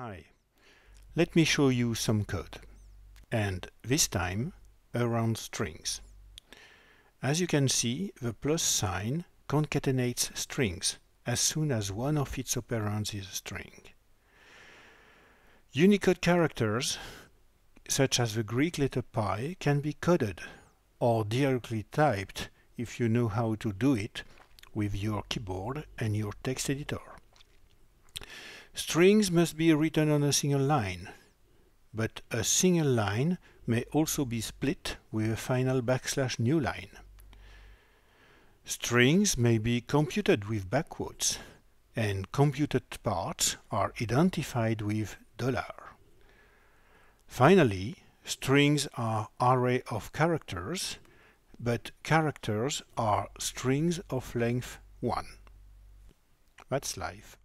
Hi, let me show you some code and this time around strings. As you can see the plus sign concatenates strings as soon as one of its operands is a string. Unicode characters such as the Greek letter pi can be coded or directly typed if you know how to do it with your keyboard and your text editor. Strings must be written on a single line, but a single line may also be split with a final backslash new line. Strings may be computed with backquotes, and computed parts are identified with dollar. Finally, strings are array of characters, but characters are strings of length 1. That's life.